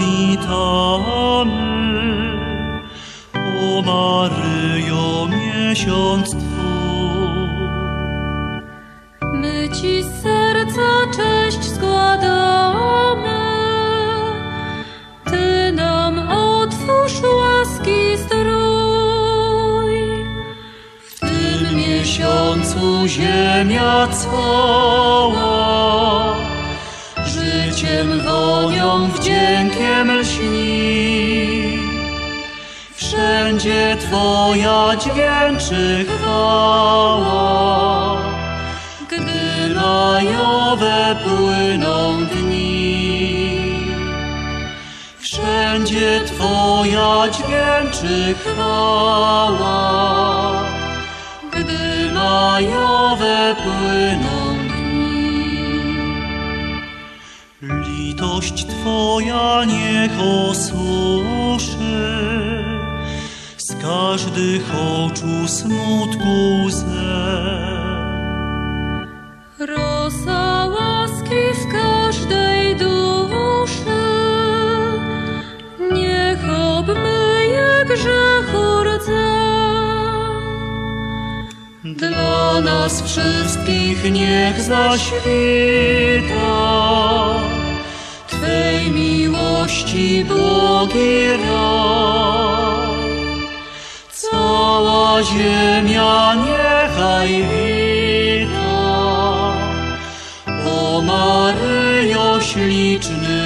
witamy. O Maryjo, miesiąc. My Ci serca cześć składamy. Ty nam otwórz łaski zdrój. W tym miesiącu ziemia cała życiem, wonią, wdziękiem lśni. Wszędzie Twoja dźwięczy chwała, gdy majowe płyną dni. Wszędzie Twoja dźwięczy chwała, gdy majowe płyną Litość Twoja niech osuszy z każdych oczu smutku łzę. Rosa łaski w każdej duszy, niech obmyje grzechu rdze. Dla nas wszystkich niech zaświta Twej miłości błogi. Cała ziemia niechaj wita, o Maryjo śliczna.